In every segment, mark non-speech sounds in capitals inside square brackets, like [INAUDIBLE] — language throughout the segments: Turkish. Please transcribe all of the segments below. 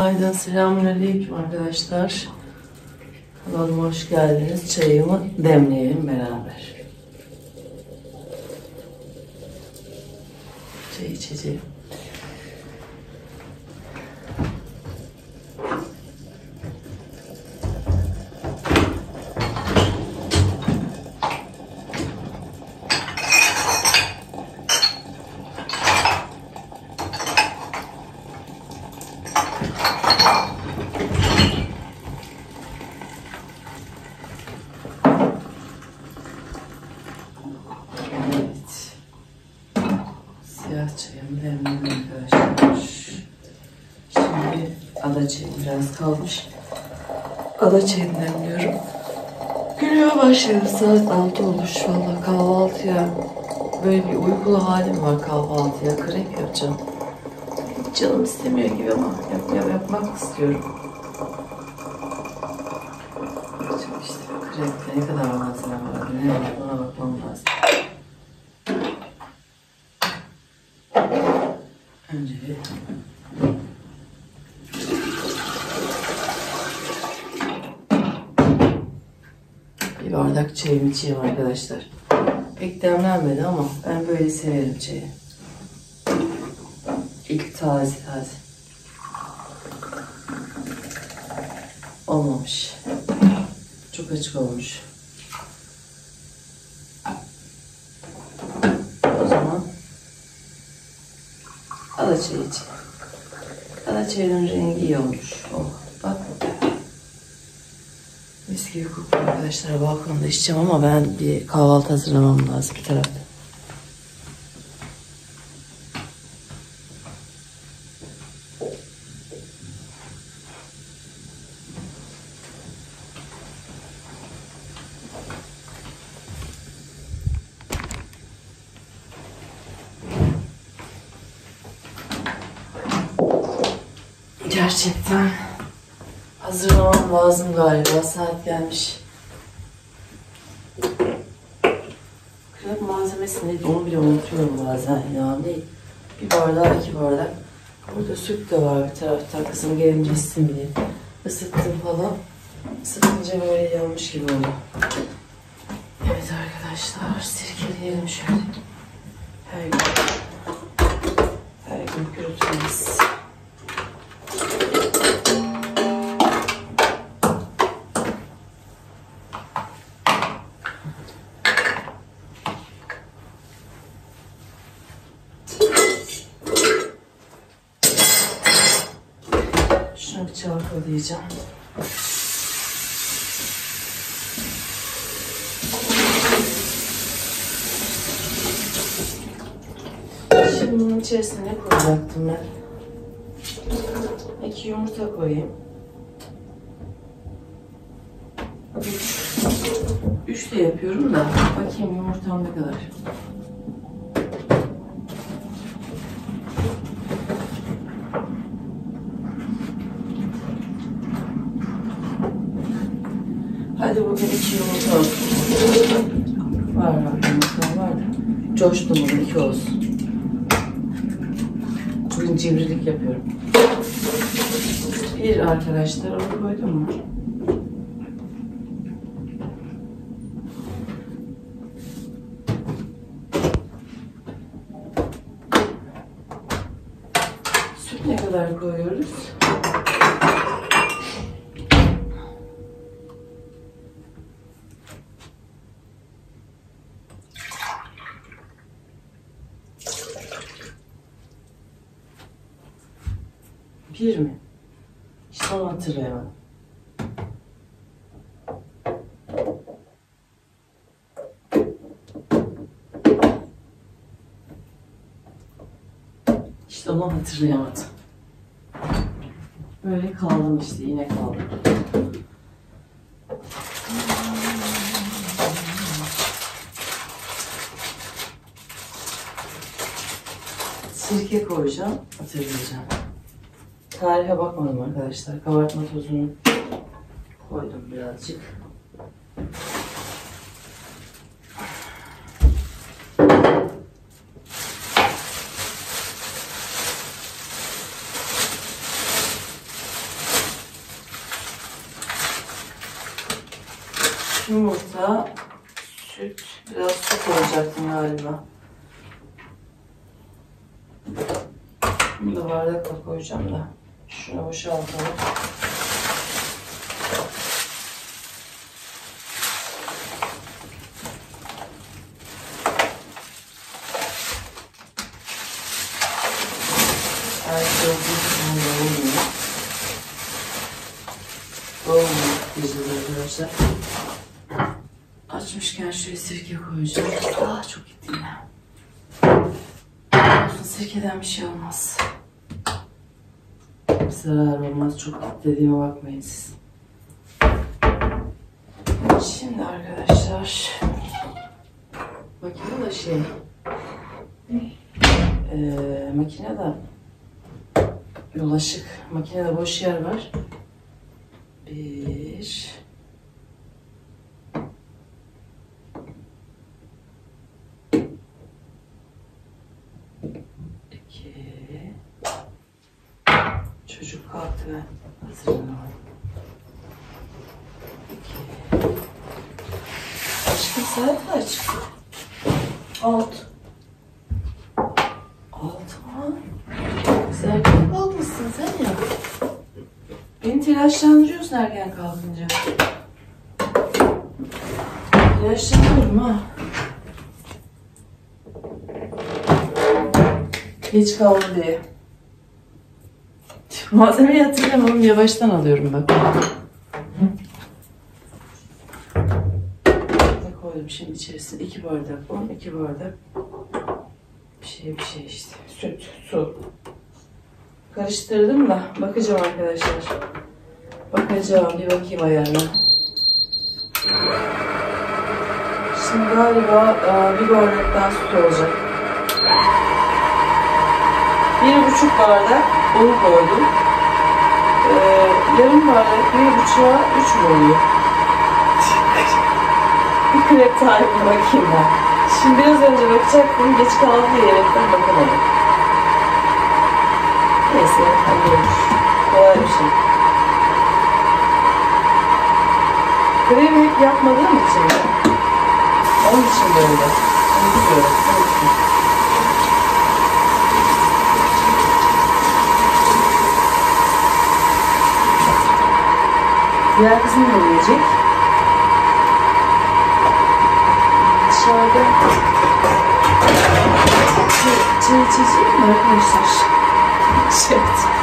Hayda selamünaleyküm arkadaşlar. Kanalıma hoş geldiniz. Çayımı demleyelim beraber. Çay içeceğim. Evet. Siyah çayım demledim arkadaşlar. Şimdi ada çayım biraz kalmış. Ada çayını demliyorum. Günüme başladım. Saat 6 olmuş valla kahvaltıya. Böyle bir uykulu halim var kahvaltıya. Krep yapacağım. Hiç canım istemiyor gibi ama yap, yap, yapmak istiyorum. Yapacağım işte krepte ne kadar var. Ne var ona bakmam lazım. Önce bir bir bardak çayımı içeyim arkadaşlar. Pek demlenmedi ama ben böyle severim çayı. İlk taze taze. Olmamış. Çok açık olmuş. O zaman ada çayı iç. Ada çayının rengi iyi olmuş. Oh, bak. Mis gibi arkadaşlar. Balkonda içeceğim ama ben bir kahvaltı hazırlamam lazım bir tarafta. Gerçekten hazırlamam lazım galiba. Saat gelmiş. Krep malzemesi neydi onu bile unutuyorum bazen ya. Ne? Bir bardak, iki bardak. Burada süt de var bir tarafta. Kızım gelince içsin diye. Isıttım falan. Isıtınca böyle yanmış gibi oldu. Evet arkadaşlar sirkeleyelim şöyle. Her gün. Her gün kurutmayız. Çalkalayacağım. Şimdi bunun içerisine ne koyacaktım ben? İki yumurta koyayım. Üç de yapıyorum da bakayım yumurtam ne kadar. Hadi bugün iki yumurta olsun. Var var yumurta var da. Olsun. Bugün cimrilik yapıyorum. Bir arkadaşlar onu koydum mu? Süt ne kadar koyuyoruz? Bir mi? Hatırlayamadım. İşte onu hatırlayamadım. Böyle kaldım işte yine kaldım. Sirke koyacağım, hatırlayacağım. Tarife bakmadım arkadaşlar. Kabartma tozunu koydum birazcık. Yumurta, süt, biraz su koyacaktım galiba. Bunu da bardakla koyacağım da. Şuna boşaltalım. Şey arkadaşlar. Açmışken şöyle sirke koyacağım. Daha çok yine. Olsun sirkeden bir şey olmaz. Zarar olmaz. Çok dediğime bakmayın siz. Şimdi arkadaşlar makine da şey eee makine de bulaşık makinede boş yer var. Bir iki çocuk kalktı ben hazırlanamadım. İki Aşkım saat kaç? Alt. Alt mı? Sen erken kalkmışsın sen ya. Beni telaşlandırıyorsun erken kalkınca. Telaşlanıyorum ha. Geç kaldı diye. Malzemeyi hatırlamam yavaştan alıyorum bak. Koydum şimdi içerisine? iki bardak un, iki bardak bir şey bir şey işte. Süt, su. Karıştırdım da bakacağım arkadaşlar. Bakacağım bir bakayım ayarına. Şimdi galiba e, bir bardaktan süt olacak. Bir buçuk bardak un koydum. E, yarım bardak bir buçuğa üç mü oluyor? bir krep tarifine bakayım ben. Şimdi biraz önce bakacaktım. Geç kaldı diye yerekten bakamadım. Neyse hallolur. Kolay bir şey. Hep yapmadığım için. Onun için böyle. Unutuyorum. Unuttum. Diğer kızım da yiyecek. Dışarıda çay, içeceğim mi arkadaşlar? [LAUGHS] Evet.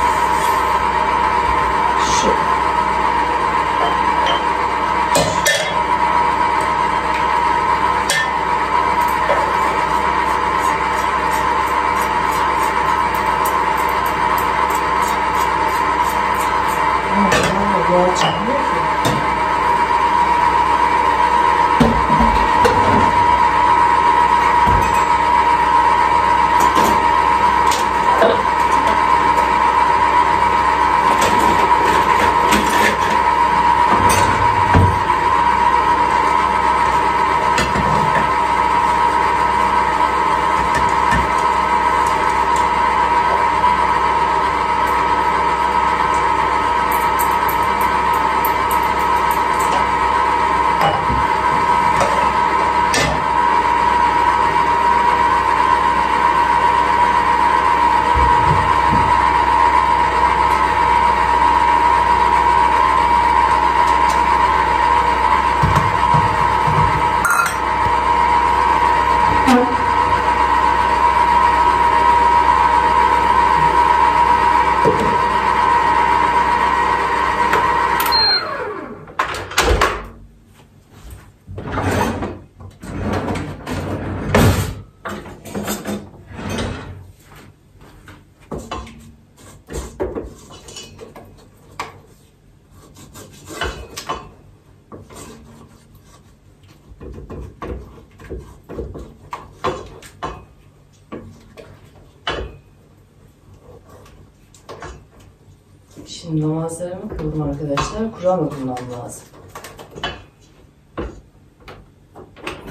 Kıldım arkadaşlar. Kur'an okumam lazım.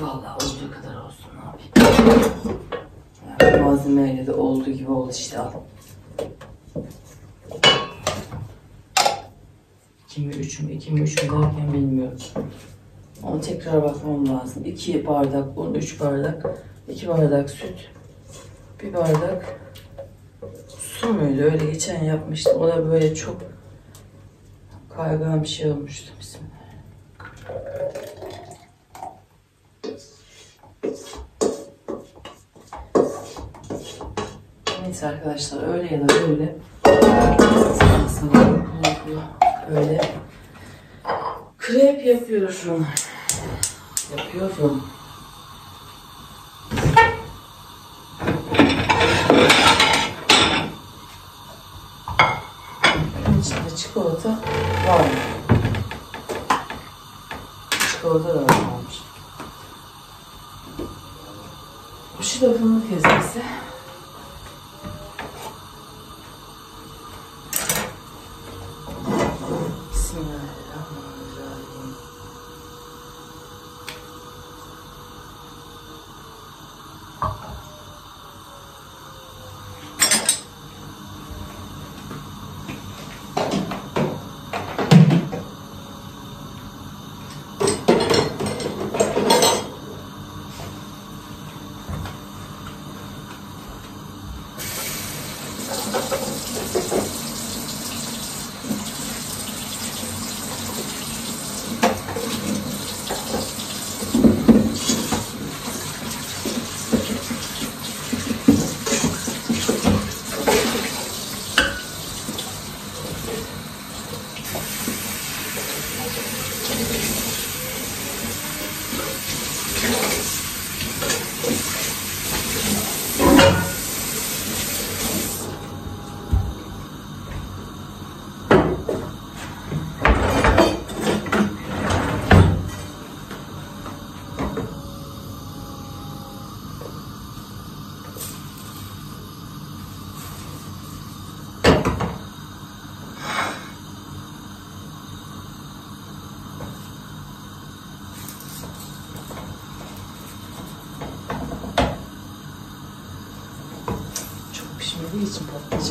Vallahi olduğu kadar olsun yapayım. Yani malzemeyle de olduğu gibi oldu işte al. İki mi üç mü iki mi üç mü derken bilmiyorum. Onu tekrar bakmam lazım. 2 bardak un, 3 bardak, 2 bardak süt, 1 bardak su muydu? Öyle geçen yapmıştım. O da böyle çok kaygan bir şey olmuştu. Bismillah. Neyse arkadaşlar öyle ya da böyle Çikolata da varmış. Bu şu da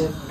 için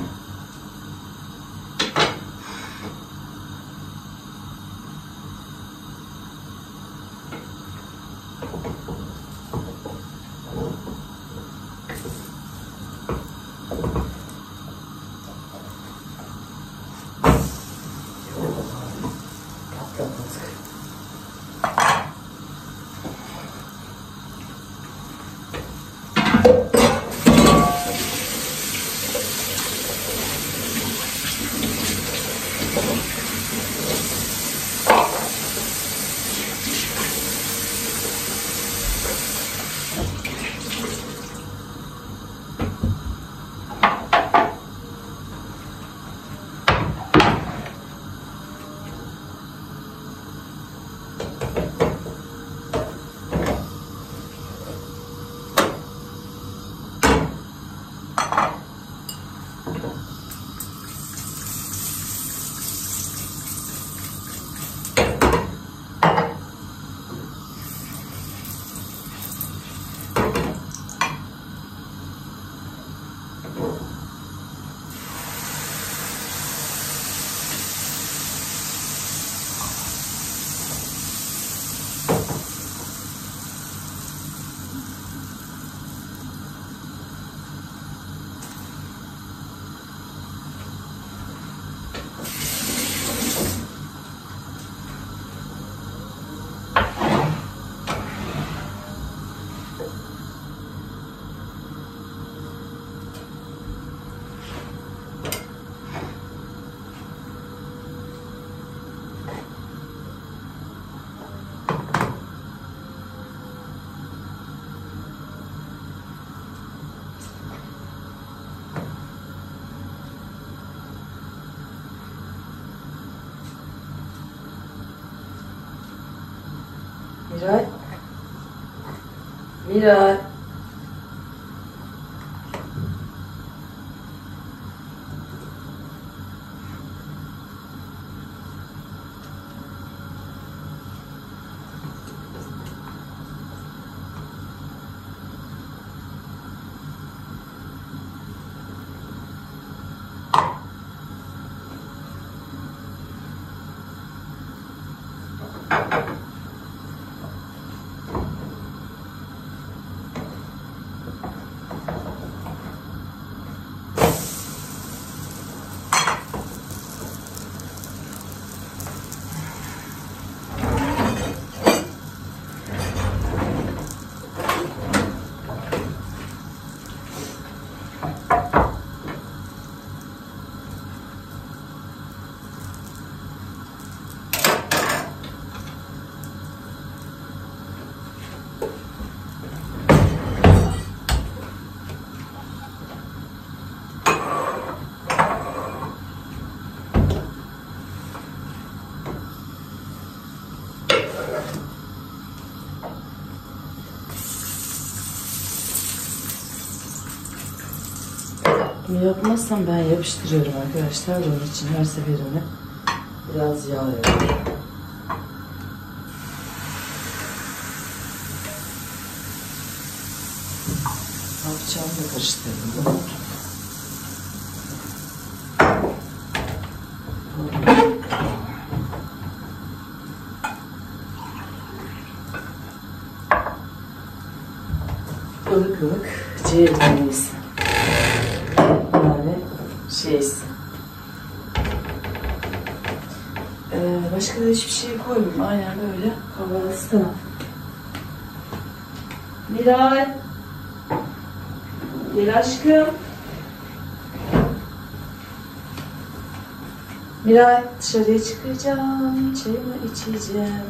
Miray. Miray. Bunu yapmazsam ben yapıştırıyorum arkadaşlar. Onun için her seferinde biraz yağ yapıyorum. Da karıştırdım. Ilık ılık. Yani Miray. Gel aşkım. Miray dışarıya çıkacağım. Çayımı içeceğim.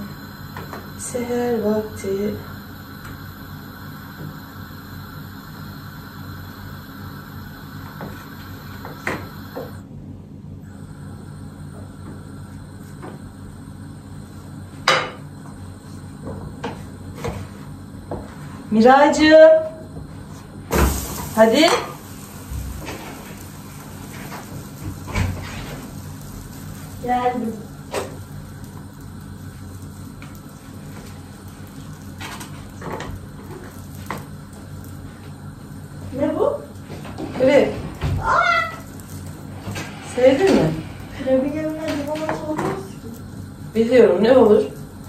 Seher vakti. Miracığım. Hadi. Geldim. Ne bu? Evet. Sevdin mi? Kremin yanına limonata olmaz ki. Biliyorum ne olur.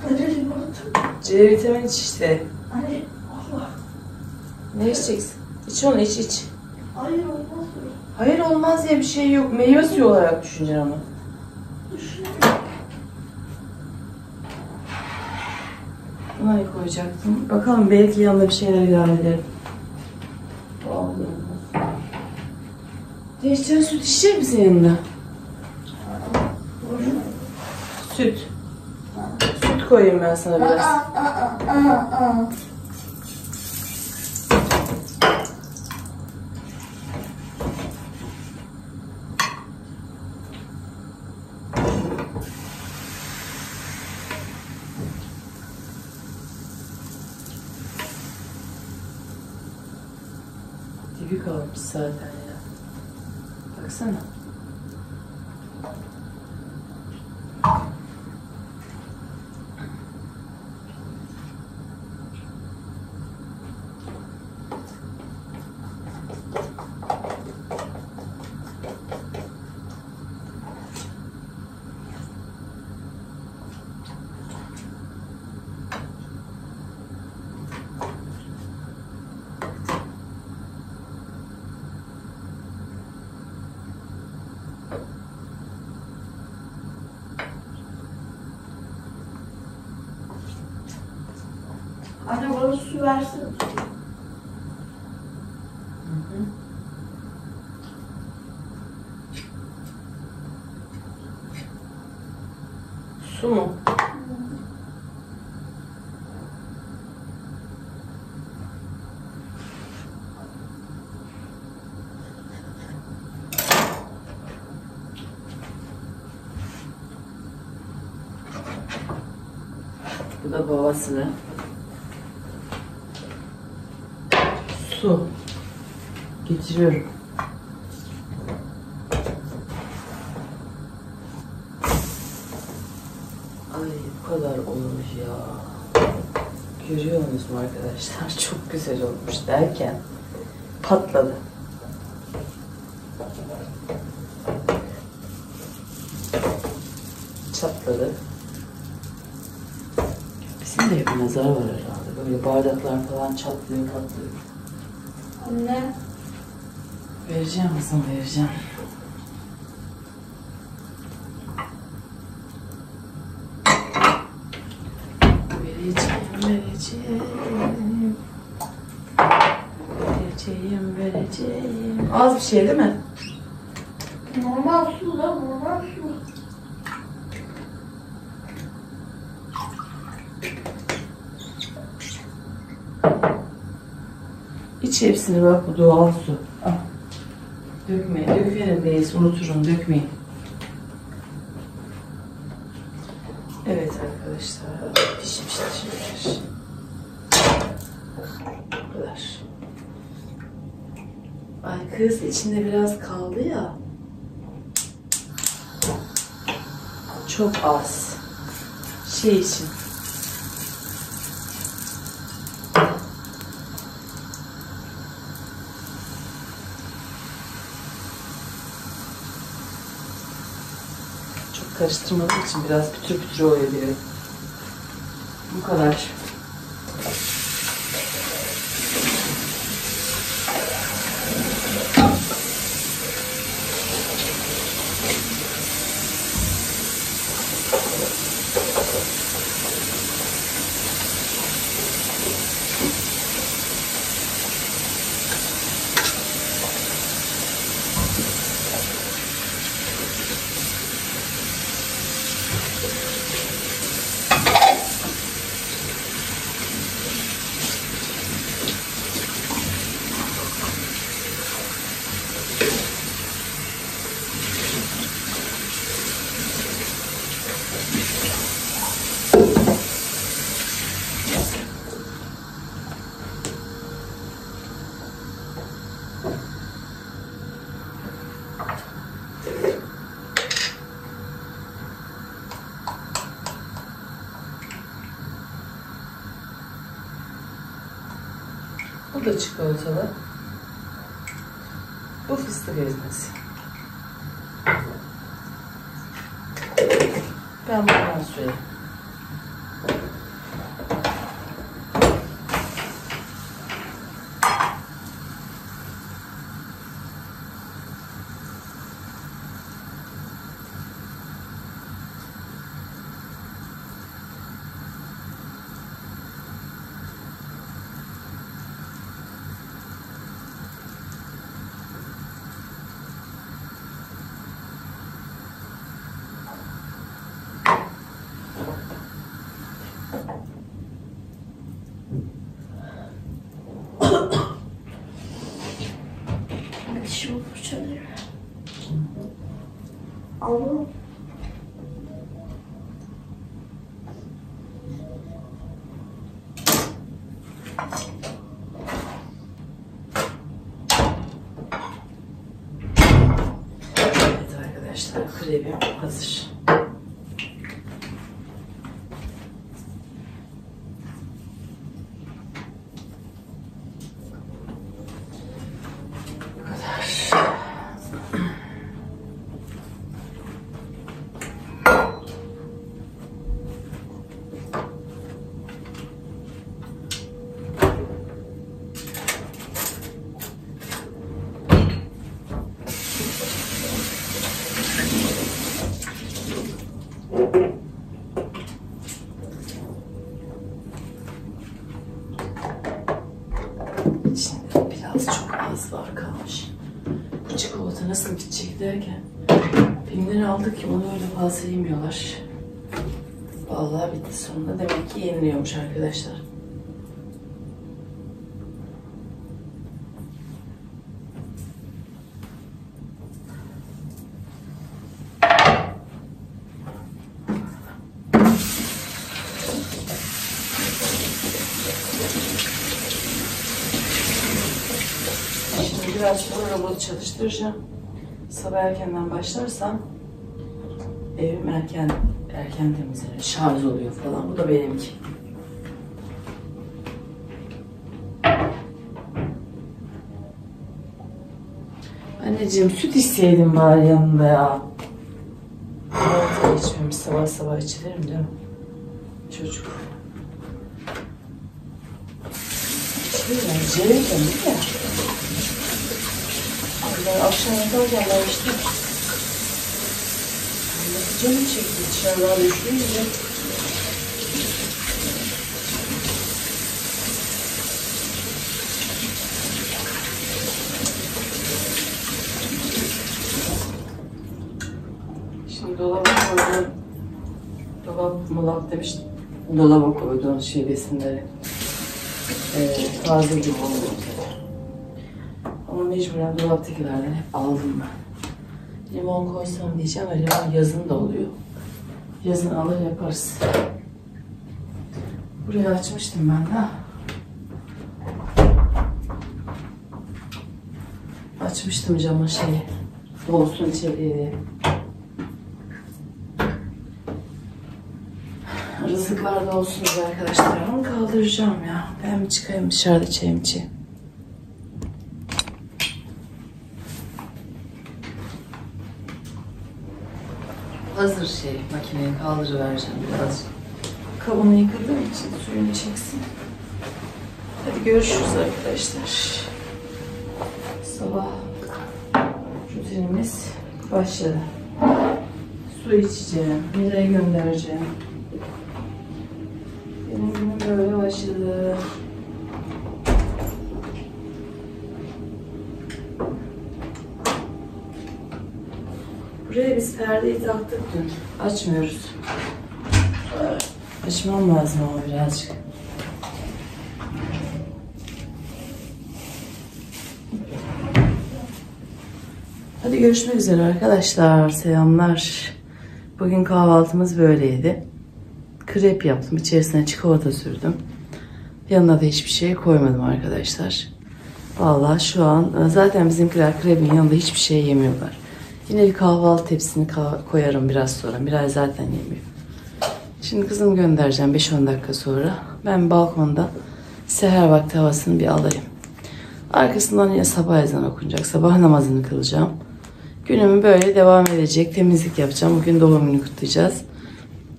Hadi limonata. C vitamini iç işte. Hani Allah. Ne içeceksin? İç onu iç iç. Hayır olmaz? Hayır olmaz diye bir şey yok. Meyve suyu olarak düşüneceksin onu. Buna ne koyacaktım? Bakalım belki yanında bir şeyler ilave ederim. Vallahi. Değiştiren süt içecek misin yanında? Süt. Süt koyayım ben sana biraz. Aa, aa, aa, aa. Dibi kalmış zaten ya. Baksana. Anne bana su versene. Su mu? Bu da babasını. Su. Getiriyorum. Ay bu kadar olmuş ya. Görüyor musunuz mu arkadaşlar? [LAUGHS] Çok güzel olmuş derken patladı. Çatladı. Bizim de hep nazar var herhalde. Böyle bardaklar falan çatlıyor patlıyor. Vereceğim kızım vereceğim. Vereceğim, vereceğim. Vereceğim, vereceğim. Az bir şey değil mi? Normal su da normal su. İç hepsini bak bu doğal su. Dökmeyin, dökerindeyiz. Unuturum, dökmeyin. Evet arkadaşlar, pişmiştir. Bu kadar. Ay kız içinde biraz kaldı ya. Çok az. Şey için. Çok karıştırmadığım için biraz pütür pütür oluyor. Bu kadar. Bu da çikolatalı. Bu fıstık ezmesi. Ben bundan arkadaşlar kremim hazır. Bu kadar. Biraz çok az var kalmış. Çikolata nasıl bitecek derken filmleri aldık ki onu öyle fazla yemiyorlar. Vallahi bitti sonunda. Demek ki yeniliyormuş arkadaşlar. Şimdi biraz sonra robotu çalıştıracağım. Sabah erkenden başlarsam evim erken erken temizlenir, şarj oluyor falan. Bu da benimki. Anneciğim süt isteyelim bari yanında ya. Limonata içmemiş sabah sabah içilir mi değil mi? Çocuk. İçilir mi? Ciğer değil mi? Ben akşam yatarken ben işte canım çekti dışarıdan düşününce. Şimdi dolaba koyduğum dolap molap demiş dolaba koyduğum şey besinleri ee, taze gibi oluyor. Ama mecburen dolaptakilerden hep aldım ben. Limon koysam diyeceğim ama limon yazın da oluyor. Yazın alır yaparız. Burayı açmıştım ben de. Açmıştım camın şeyi. Dolsun içeriye diye. Rızık var da olsunuz arkadaşlar. Onu kaldıracağım ya. Ben bir çıkayım dışarıda çayım içeyim. Hazır şey makineyi kaldırıvereceğim biraz. Kabını yıkadığım için suyunu çeksin. Hadi görüşürüz arkadaşlar. Sabah rutinimiz başladı. Su içeceğim, Mira'ya göndereceğim. Benim günüm böyle başladı. Buraya biz perdeyi taktık dün. Açmıyoruz. Açmam lazım ama birazcık. Hadi görüşmek üzere arkadaşlar. Selamlar. Bugün kahvaltımız böyleydi. Krep yaptım. İçerisine çikolata sürdüm. Yanına da hiçbir şey koymadım arkadaşlar. Vallahi şu an zaten bizimkiler krebin yanında hiçbir şey yemiyorlar. Yine bir kahvaltı tepsisini ka- koyarım biraz sonra. Miray zaten yemiyor. Şimdi kızımı göndereceğim 5-10 dakika sonra. Ben balkonda seher vakti havasını bir alayım. Arkasından yine sabah ezanı okunacak. Sabah namazını kılacağım. Günümü böyle devam edecek. Temizlik yapacağım. Bugün doğum günü kutlayacağız.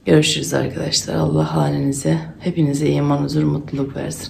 Görüşürüz arkadaşlar. Allah halinize, hepinize iman, huzur, mutluluk versin.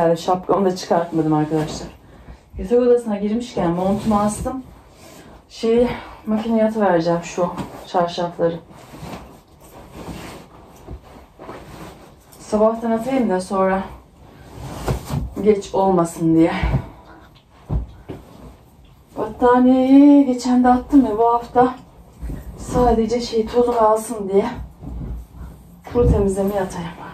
Geldim. Şapkamı da çıkartmadım arkadaşlar. Yatak odasına girmişken montumu astım. Şeyi makineye atıvereceğim şu çarşafları. Sabahtan atayım da sonra geç olmasın diye. Battaniyeyi geçen de attım ya bu hafta sadece şey tozunu alsın diye kuru temizlemeye atayım.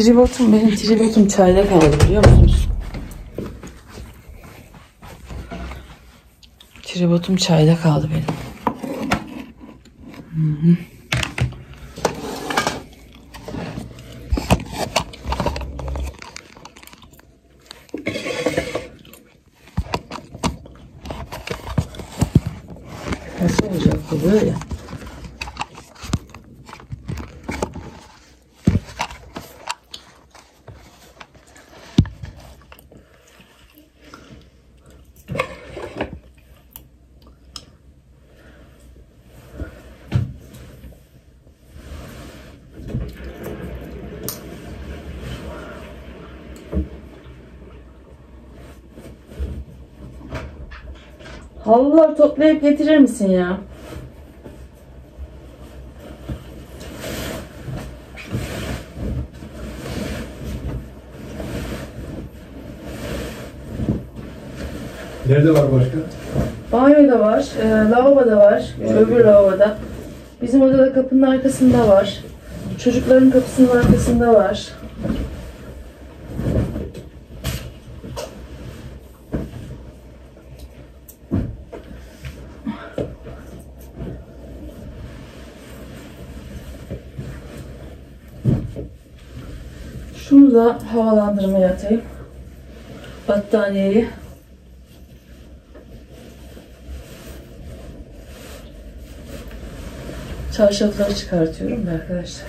Tribotum benim tribotum çayda kaldı biliyor musunuz? Tribotum çayda kaldı benim. Hı hı. Nasıl olacak bu böyle? Halıları toplayıp getirir misin ya? Nerede var başka? Banyoda var, e, lavaboda var, öbür lavaboda. Bizim odada kapının arkasında var. Çocukların kapısının arkasında var. Şunu da havalandırmaya atayım. Battaniyeyi. Çarşafları çıkartıyorum da arkadaşlar.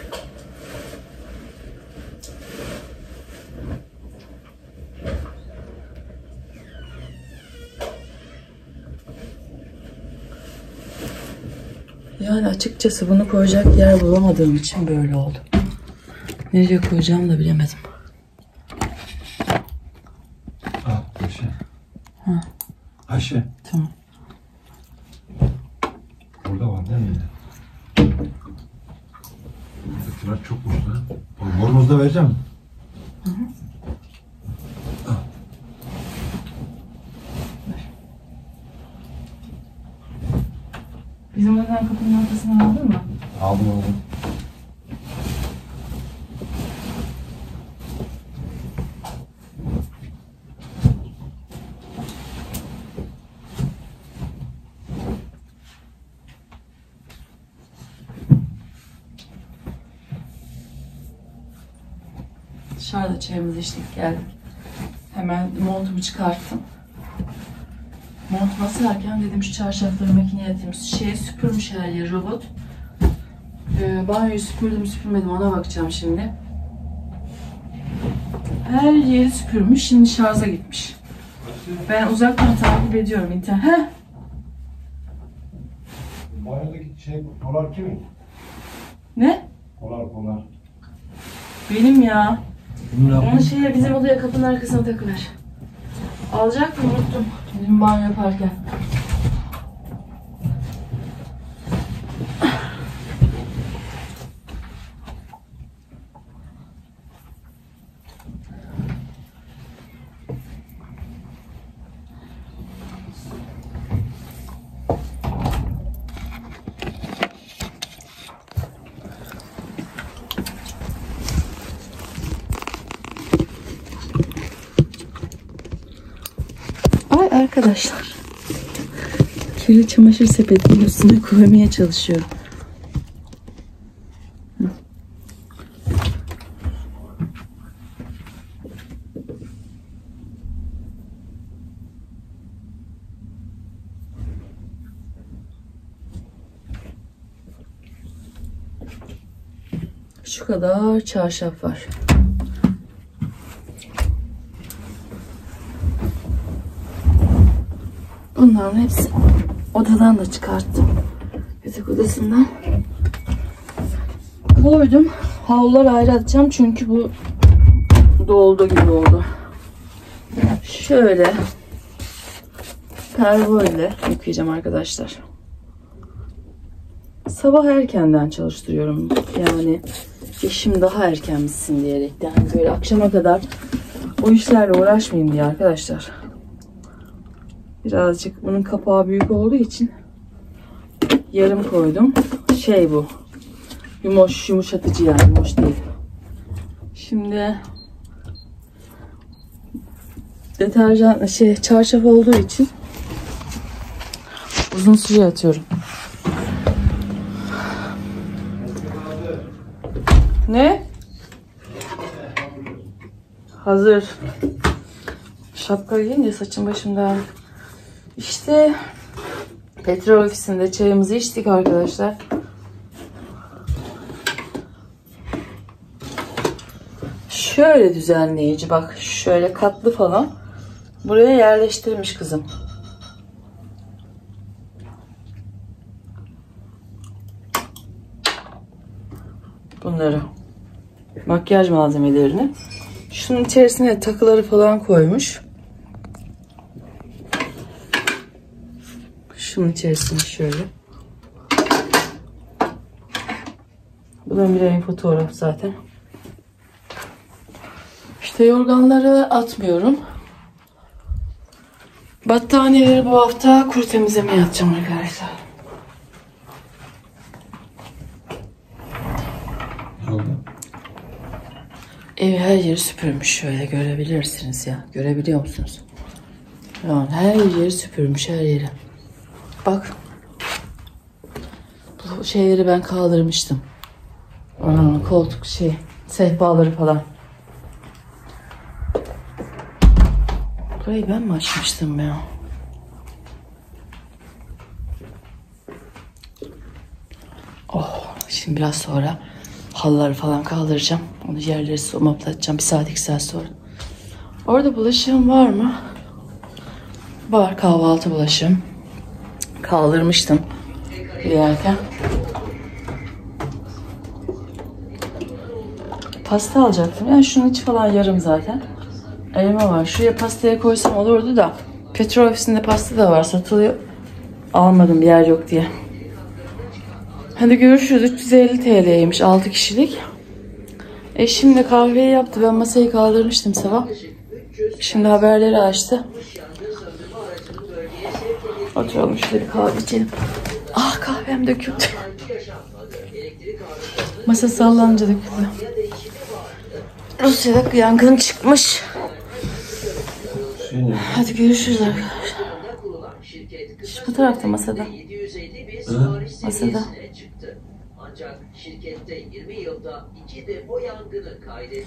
Yani açıkçası bunu koyacak yer bulamadığım için böyle oldu. Nereye koyacağımı da bilemedim. Al Ayşe. Ayşe. Tamam. Burada var değil mi? Tıraş çok uçtu. O bornozda vereceğim. Bizim oradan kapının arkasından aldın mı? Aldım aldım. Dışarıda çayımızı içtik geldim. Hemen montumu çıkarttım. Montumu asarken dedim şu çarşafları makineye atayım. Şey süpürmüş her yeri robot. Ee, banyoyu süpürdüm süpürmedim ona bakacağım şimdi. Her yeri süpürmüş şimdi şarja gitmiş. Ben uzaktan takip ediyorum internet. Heh, Banyodaki şey, polar kimin? ne? Polar polar. Benim ya. Onu şeye bizim odaya kapının arkasına takılır. Alacaktım unuttum. Bizim banyo yaparken. Ay arkadaşlar. Kirli çamaşır sepetinin üstüne koymaya çalışıyorum. Şu kadar çarşaf var. Bunların hepsi odadan da çıkarttım. Yatak odasından. Koydum. Havlular ayrı atacağım çünkü bu doldu gibi oldu. Şöyle pervo ile yıkayacağım arkadaşlar. Sabah erkenden çalıştırıyorum. Yani işim daha erken bitsin diyerek. Yani böyle akşama kadar o işlerle uğraşmayayım diye arkadaşlar. Birazcık bunun kapağı büyük olduğu için yarım koydum. Şey bu. Yumuş, yumuşatıcı yani yumuş değil. Şimdi deterjan şey çarşaf olduğu için uzun süre atıyorum. Ne? Hazır. Şapka giyince saçım başım. İşte petrol ofisinde çayımızı içtik arkadaşlar. Şöyle düzenleyici bak şöyle katlı falan buraya yerleştirmiş kızım. Bunları makyaj malzemelerini şunun içerisine takıları falan koymuş. Şunun içerisine şöyle. Bu da Miray'ın fotoğraf zaten. İşte yorganları atmıyorum. Battaniyeleri bu hafta kuru temizlemeye atacağım arkadaşlar. Ev her yeri süpürmüş şöyle görebilirsiniz ya. Görebiliyor musunuz? Yani her yeri süpürmüş her yeri. Bak. Bu şeyleri ben kaldırmıştım. Aa, koltuk şey, sehpaları falan. Burayı ben mi açmıştım ya? Oh, şimdi biraz sonra halıları falan kaldıracağım. Onu yerleri somaplatacağım bir saat iki saat sonra. Orada bulaşığım var mı? Var kahvaltı bulaşığım. Kaldırmıştım yerken. Pasta alacaktım. Yani şunun içi falan yarım zaten. Elma var. Şuraya pastaya koysam olurdu da. Petrol ofisinde pasta da var satılıyor. Almadım yer yok diye. Hadi görüşürüz. 350 TL'ymiş 6 kişilik. Eşim de kahveyi yaptı. Ben masayı kaldırmıştım sabah. Şimdi haberleri açtı. Oturalım şöyle bir kahve içelim. Ah kahvem döküldü. Masa sallanınca döküldü. Rusya'da yangın çıkmış. Hadi görüşürüz arkadaşlar. Şu bu tarafta masada. Masada. Ancak şirkette 20 yılda iki depo yangını kaydedildi.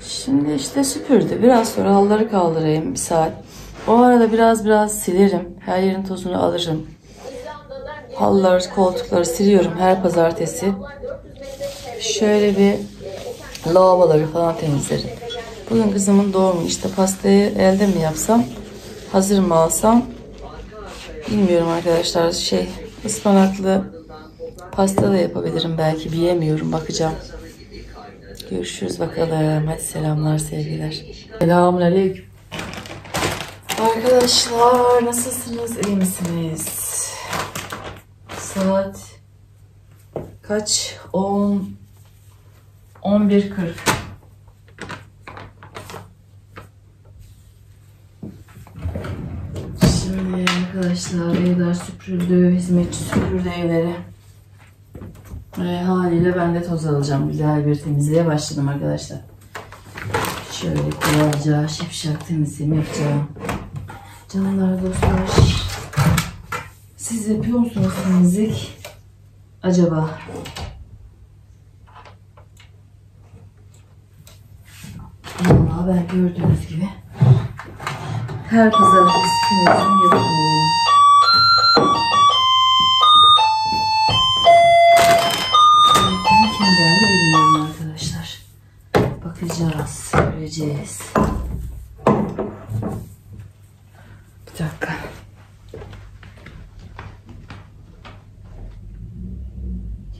Şimdi işte süpürdü. Biraz sonra halıları kaldırayım bir saat. O arada biraz biraz silerim. Her yerin tozunu alırım. Halıları, koltukları siliyorum her pazartesi. Şöyle bir lavaboları falan temizlerim. Bugün kızımın doğumu işte pastayı elde mi yapsam, hazır mı alsam bilmiyorum arkadaşlar. Şey ıspanaklı pasta da yapabilirim belki bilemiyorum bakacağım. Görüşürüz bakalım. Hadi selamlar sevgiler. Selamünaleyküm. Arkadaşlar nasılsınız? İyi misiniz? Saat kaç? 10 11.40. Şimdi arkadaşlar evler süpürüldü, hizmetçi süpürdü evleri. Ve haliyle ben de toz alacağım. Güzel bir temizliğe başladım arkadaşlar. Şöyle kolayca şipşak temizliğimi yapacağım. Canlar dostlar. Siz yapıyor musunuz temizlik? Acaba? Vallahi ben gördüğünüz gibi her pazartesi temizliğimi yapıyorum. Kim kim geldi bilmiyorum arkadaşlar. Bakacağız, göreceğiz. Bir dakika.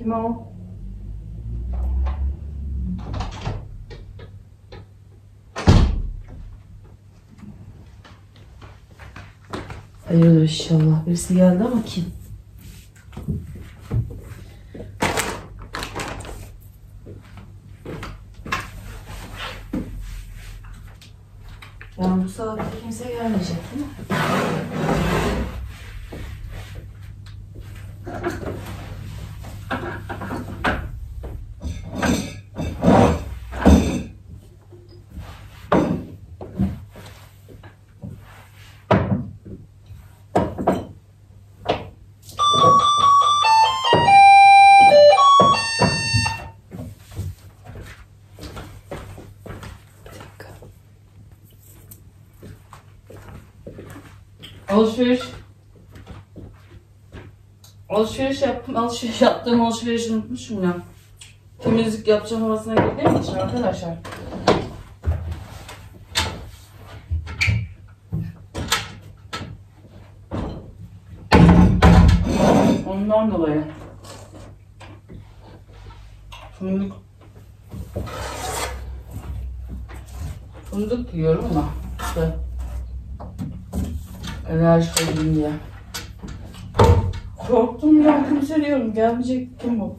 Kim o? Hayırdır inşallah. Birisi geldi ama kim? Yani bu saatte kimse gelmeyecek değil mi? Alışveriş. Alışveriş yaptım. Alışveriş yaptım. Alışverişi unutmuşum ya. Temizlik yapacağım havasına girdiğim için arkadaşlar. Ondan dolayı. Fındık. Fındık yiyorum ama işte enerji koyayım diye. Korktum ya kimse diyorum gelmeyecek kim bu?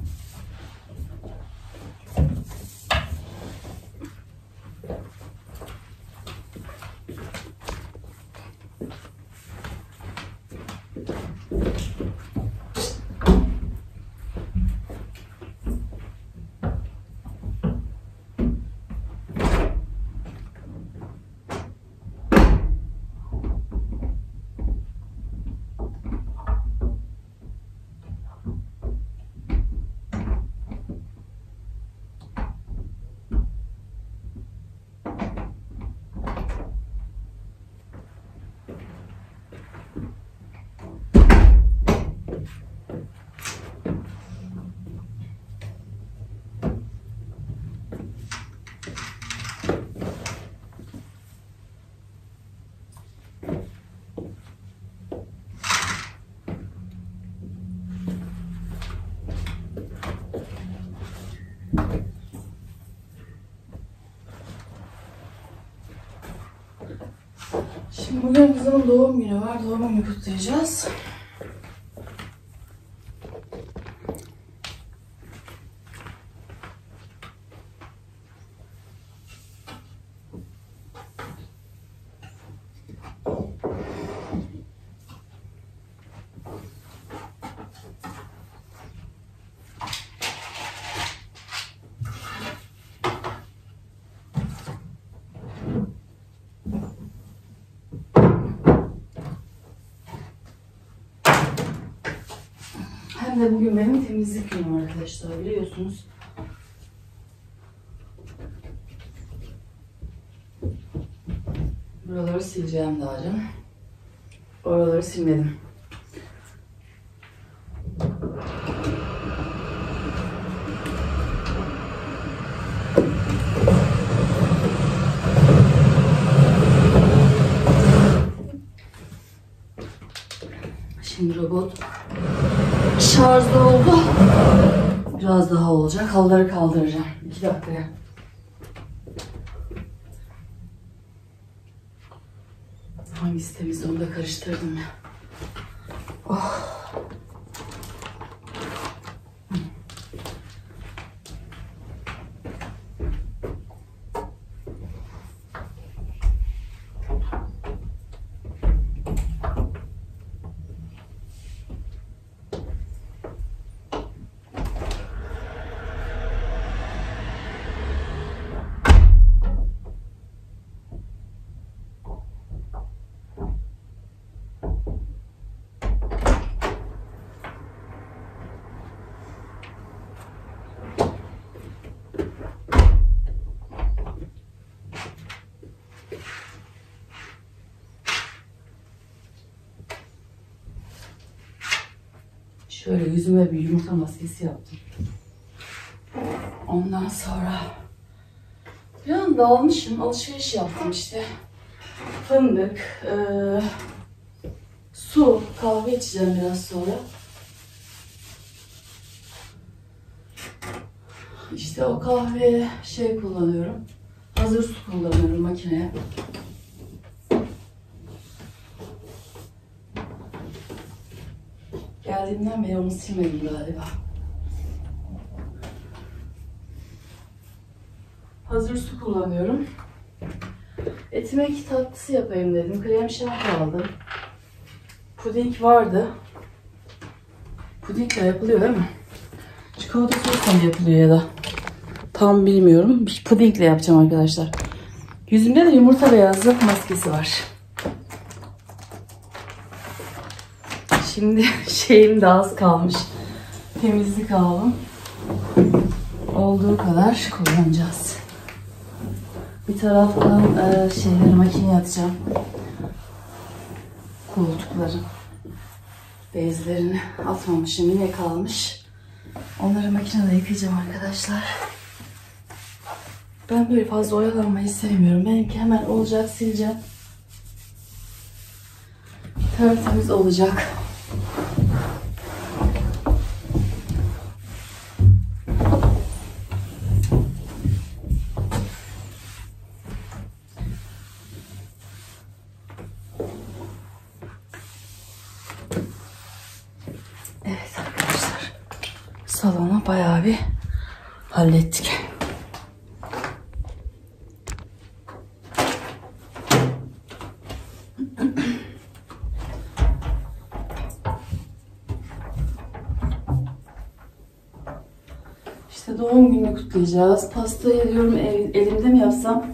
Bugün kızımın doğum günü var. Doğum günü kutlayacağız. Hem de bugün benim temizlik günüm arkadaşlar biliyorsunuz. Buraları sileceğim daha canım. Oraları silmedim. Şimdi robot şarjda oldu. Biraz daha olacak. Halıları kaldıracağım. İki dakikaya. Hangisi temiz onu da karıştırdım ya. Oh. Şöyle yüzüme bir yumurta maskesi yaptım. Ondan sonra bir an dağılmışım. Alışveriş yaptım işte. Fındık, eee, su, kahve içeceğim biraz sonra. İşte o kahveye şey kullanıyorum. Hazır su kullanıyorum makineye. Geldiğimden beri onu silmedim galiba. Hazır su kullanıyorum. Etimek tatlısı yapayım dedim. Krem şanti aldım. Puding vardı. Pudingle yapılıyor değil mi? Çikolata sosla mı yapılıyor ya da? Tam bilmiyorum. Pudingle yapacağım arkadaşlar. Yüzümde de yumurta beyazlık maskesi var. Şimdi [LAUGHS] şeyim de az kalmış. Temizlik aldım. Olduğu kadar kullanacağız. Bir taraftan e, şeyleri makineye atacağım. Koltukların bezlerini atmamışım. Yine kalmış. Onları makinede yıkayacağım arkadaşlar. Ben böyle fazla oyalanmayı sevmiyorum. Benimki hemen olacak sileceğim. Tertemiz olacak. Salonu bayağı bir hallettik. İşte doğum gününü kutlayacağız. Pastayı diyorum el- elimde mi yapsam?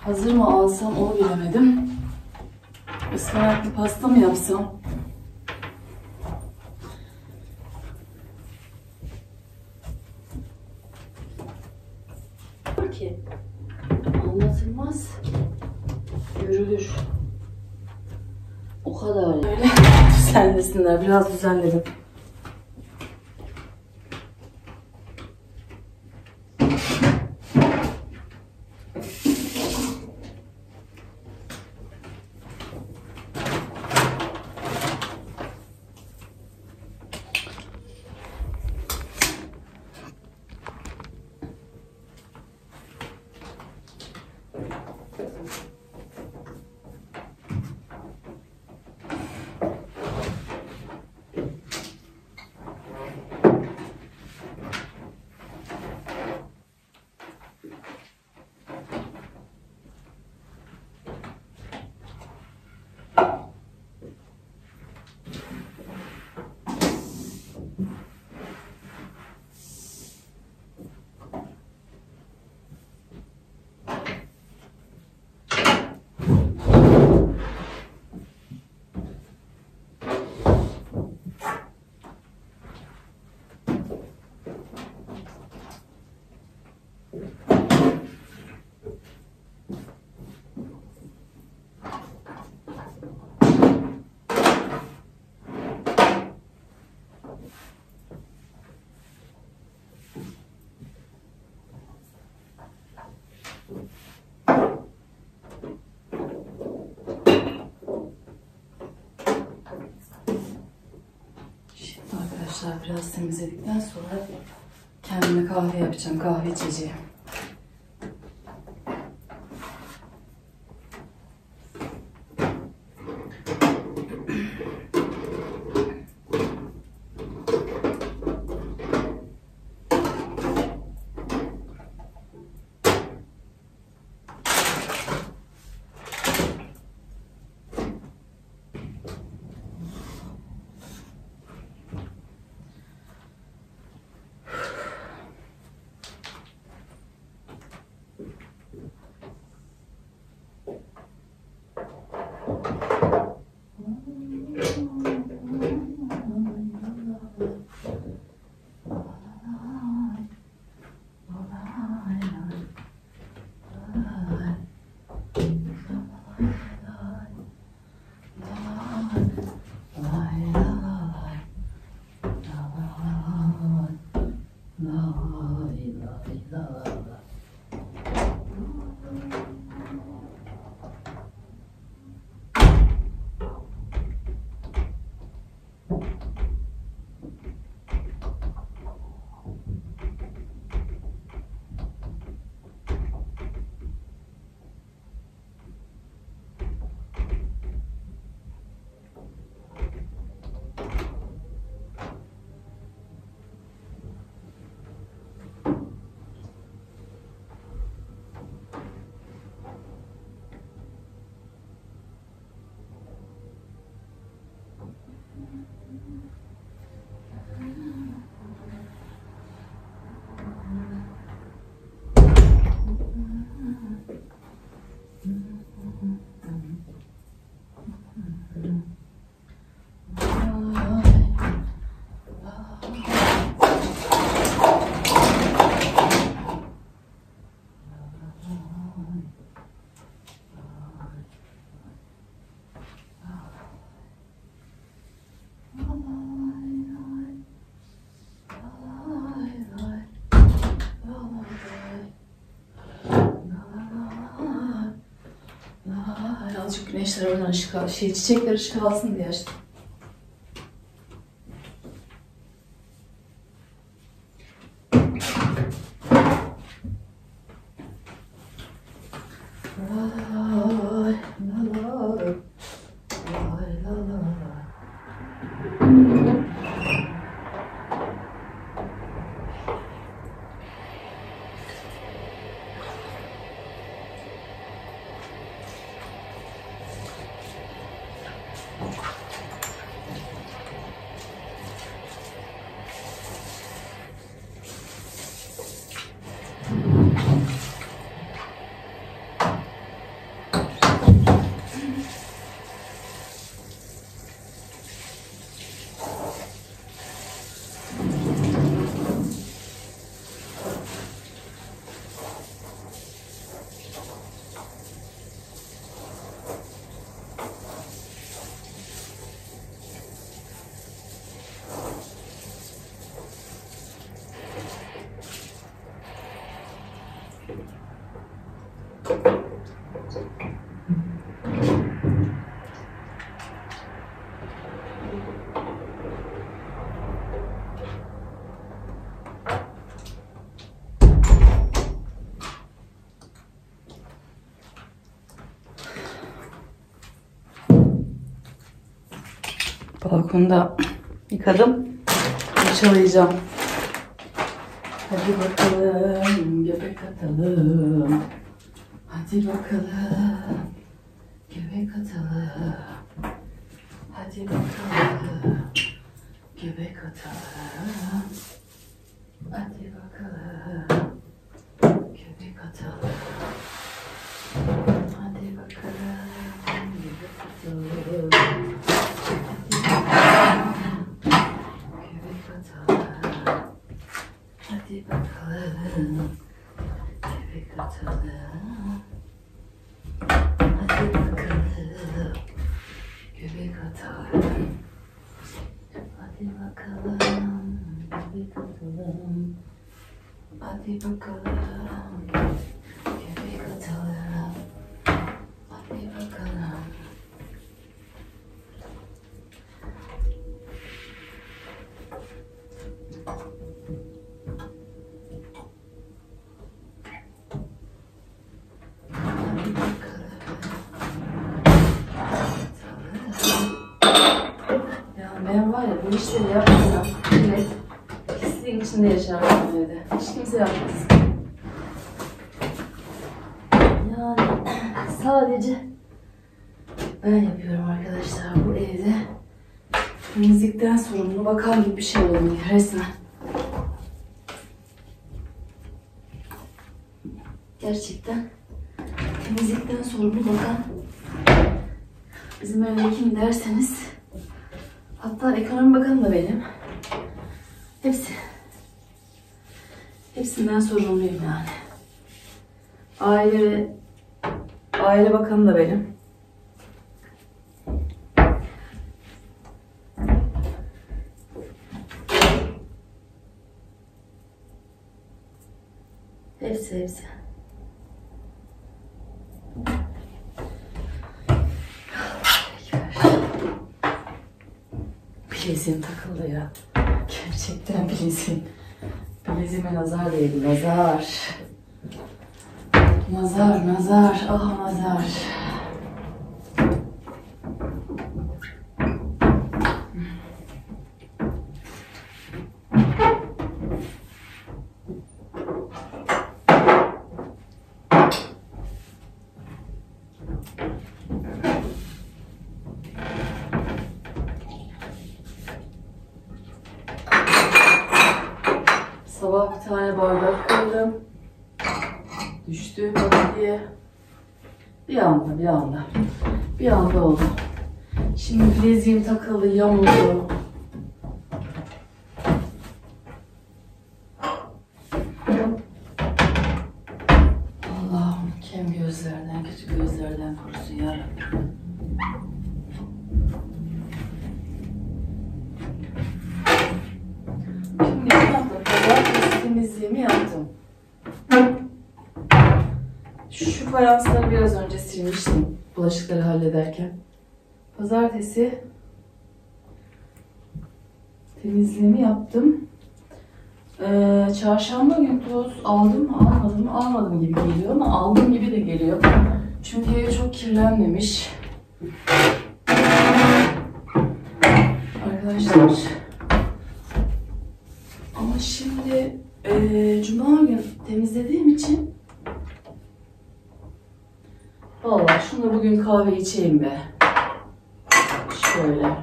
Hazır mı alsam onu bilemedim. Ispanaklı pasta mı yapsam? Var ki anlatılmaz yürülür. O kadar öyle düzenlesinler. Biraz düzenledim. Biraz temizledikten sonra kendime kahve yapacağım. Kahve içeceğim. Güneşler oradan ışık al, şey çiçekler ışık alsın diye açtım. Balkonda yıkadım. Fırçalayacağım. Hadi bakalım göbek atalım. Hadi bakalım işleri yapmasam evet pisliğin içinde yaşarım evde. Hiç kimse yapmaz. Yani [CLEARS THROAT] sadece ben yapıyorum arkadaşlar bu evde. Temizlikten sorumlu bakan gibi bir şey olmuyor resmen. Gerçekten temizlikten sorumlu bakan bizim evde kim derseniz hatta ekonomi bakanı da benim. Hepsi. Hepsinden sorumluyum yani. Aile aile bakanı da benim. Hepsi hepsi. Bileziğim takıldı ya. Gerçekten bileziğim. Bileziğime nazar değdi, nazar. Nazar, nazar, ah nazar. Sabah bir tane bardak kırdım. Düştü bana diye. Bir anda, bir anda. Bir anda oldu. Şimdi bileziğim takıldı, yamuldu. Allah'ım kem gözlerden, kötü gözlerden korusun yarabbim. Şimdi ne yaptım? Pazartesi temizliğimi yaptım. Şu fayansları biraz önce silmiştim bulaşıkları hallederken. Pazartesi temizliğimi yaptım. Ee, çarşamba gün toz aldım mı almadım mı almadım gibi geliyor ama aldım gibi de geliyor. Çünkü çok kirlenmemiş. Arkadaşlar ama şimdi eee cuma gün temizlediğim için Vallahi şunu bugün kahve içeyim be. Şöyle.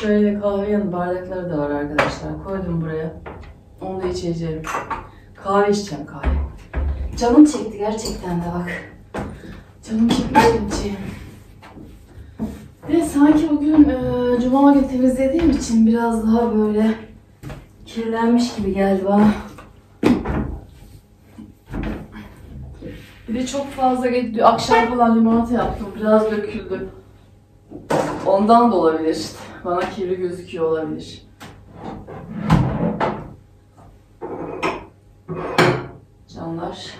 Şöyle kahve bardakları da var arkadaşlar. Koydum buraya. Onu da içeceğim. Kahve içeceğim kahve. Canım çekti gerçekten de bak. Canım çekmiş içeyim. Ve sanki bugün e, cuma günü temizlediğim için biraz daha böyle kirlenmiş gibi geldi bana. Bir de çok fazla gitti. Akşam falan limonata yaptım. Biraz döküldü. Ondan da olabilir. Bana kirli gözüküyor olabilir. Canlar.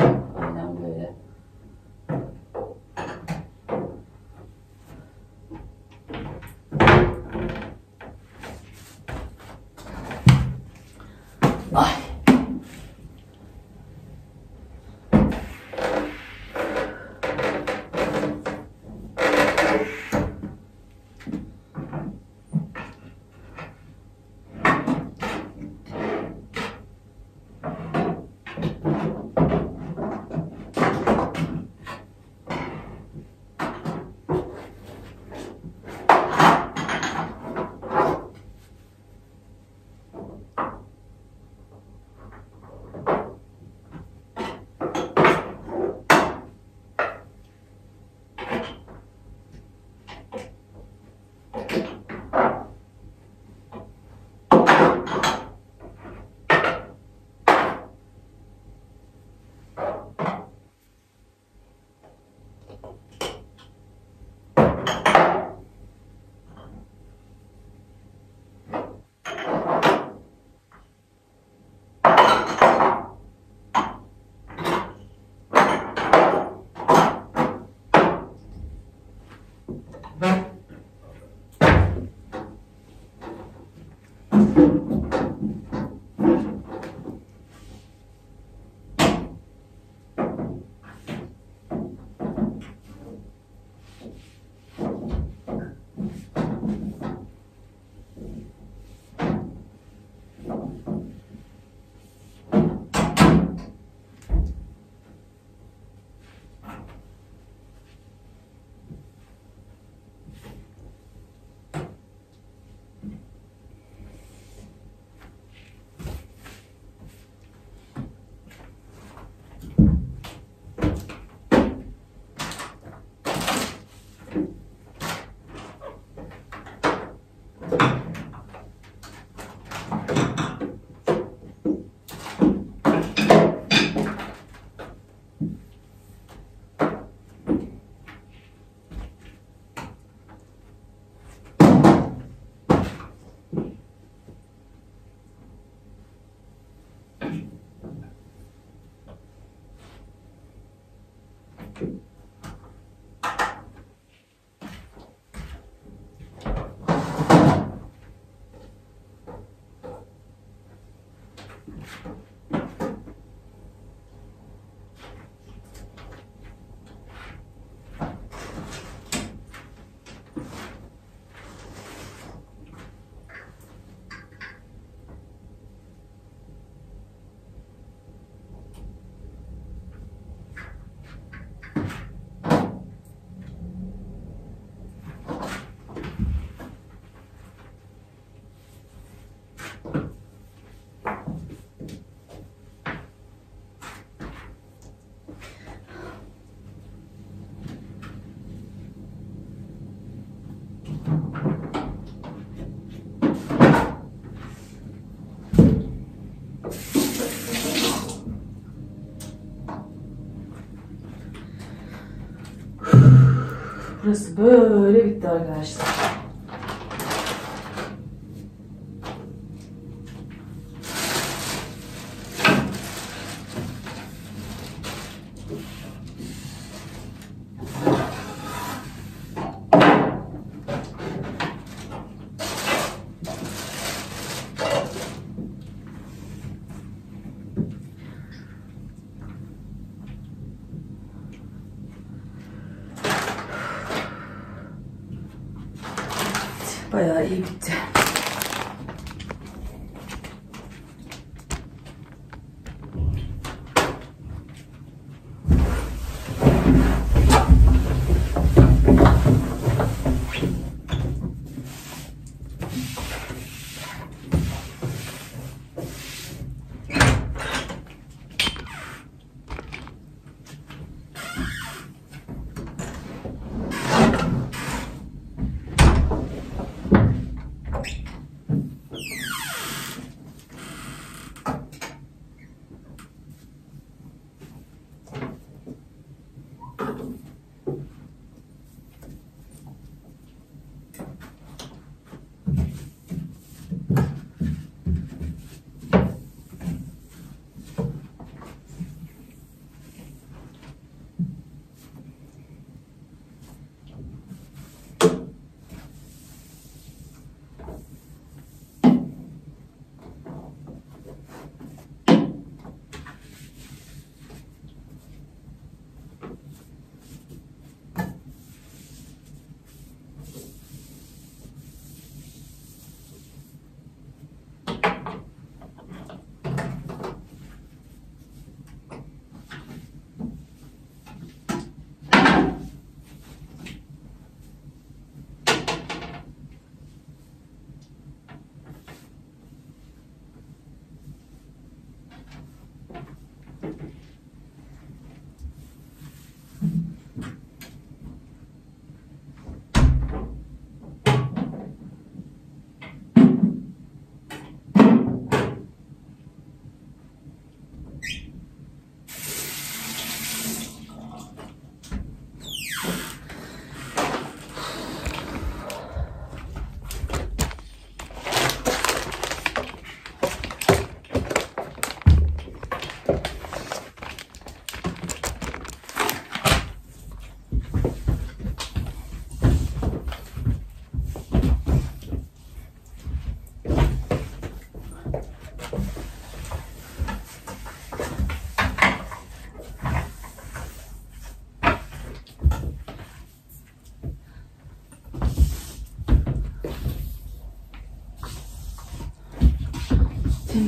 Burası böyle bitti arkadaşlar.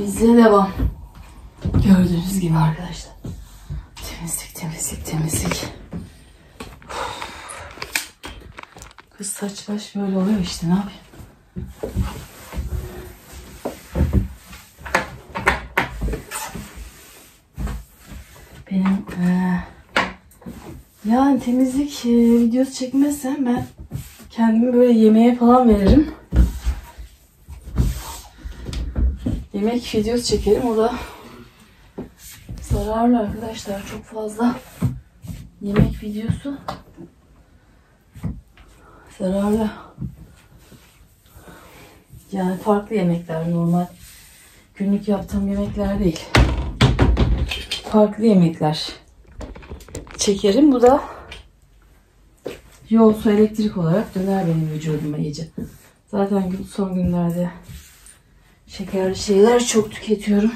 Temizliğe devam. Gördüğünüz gibi arkadaşlar. Temizlik, temizlik, temizlik. Kız saç baş böyle oluyor işte ne yapayım. Benim eee, yani temizlik eee, videosu çekmezsem ben kendimi böyle yemeğe falan veririm. Yemek videosu çekerim o da zararlı arkadaşlar çok fazla yemek videosu zararlı. Yani farklı yemekler normal günlük yaptığım yemekler değil. Farklı yemekler çekerim. Bu da yol su elektrik olarak döner benim vücuduma iyice. Zaten son günlerde şekerli şeyler çok tüketiyorum.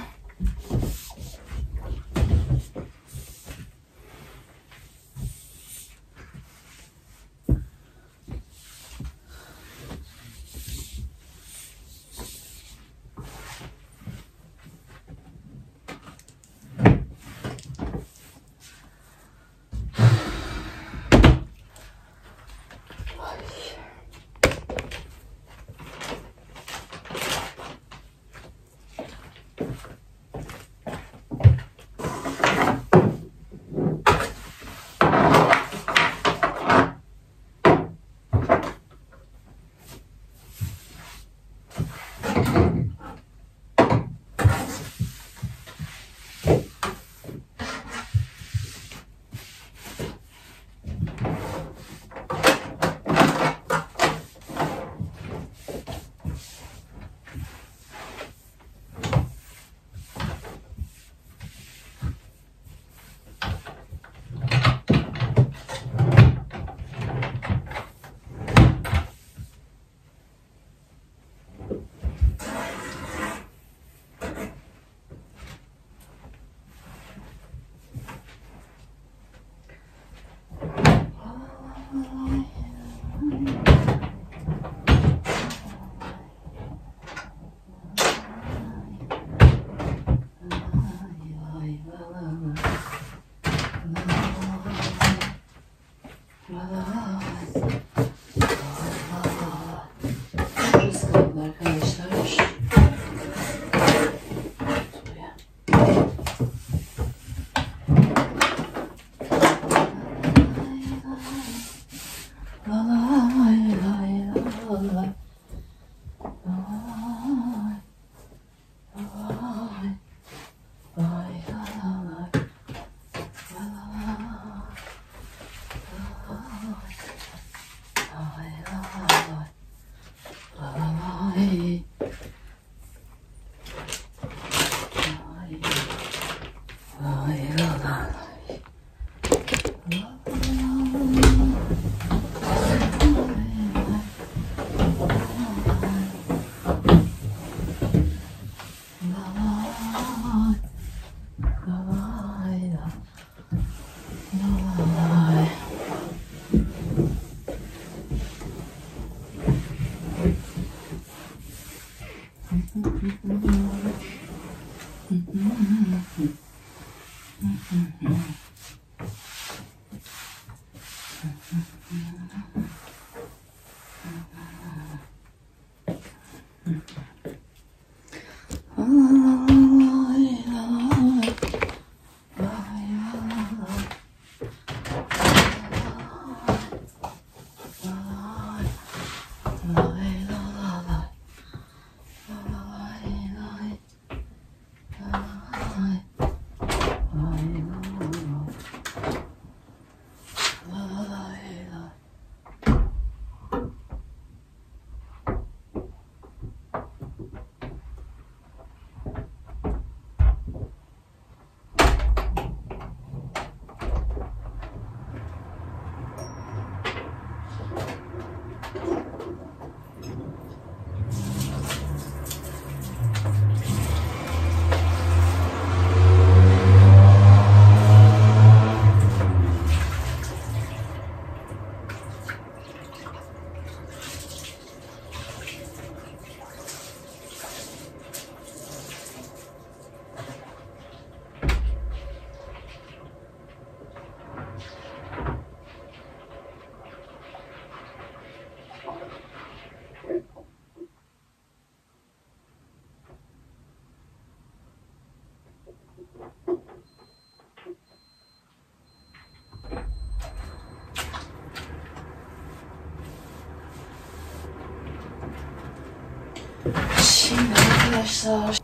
Şimdi arkadaşlar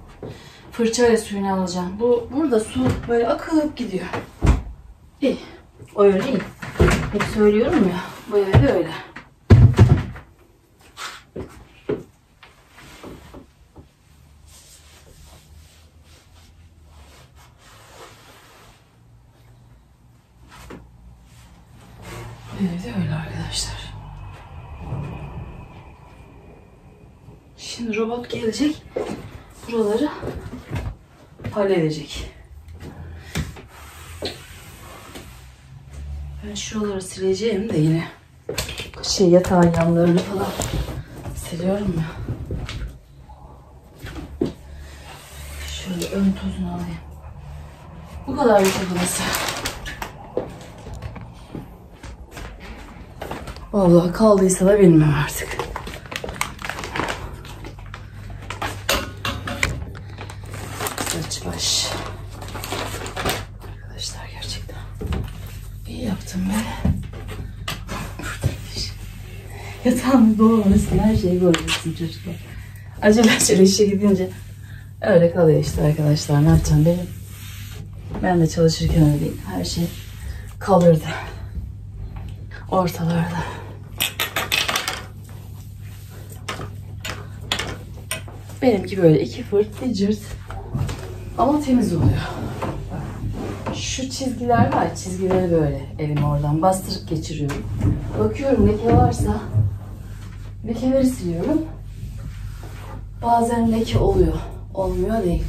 fırçayla suyunu alacağım. Bu burada su böyle akıp gidiyor. İyi. Öyle iyi. Hep söylüyorum ya. Bu evde öyle. Bu evde öyle arkadaşlar. Halledecek. Ben şuraları sileceğim de yine şey yatağın yanlarını falan siliyorum ya. Şöyle ön tozunu alayım. Bu kadar yatak odası. Vallahi kaldıysa da bilmem artık. Yatağın dolabının her şeyi görmüşsün çocuklar. Acele [LAUGHS] acele işe gidince öyle kalıyor işte arkadaşlar. Ne yapacağım benim? Ben de çalışırken öyleyim. Her şey kalırdı. Ortalarda. Benimki böyle iki fırt bir cırt. Ama temiz oluyor. Şu çizgiler var. Çizgileri böyle elimi oradan bastırıp geçiriyorum. Bakıyorum leke varsa lekeleri siliyorum. Bazen leke oluyor. Olmuyor değil.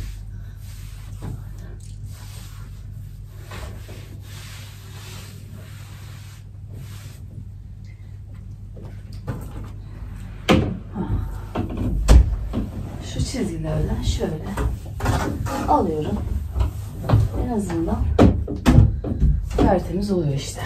Şu çizgilerden şöyle alıyorum. En azından tertemiz oluyor işte.